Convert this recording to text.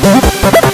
Oh,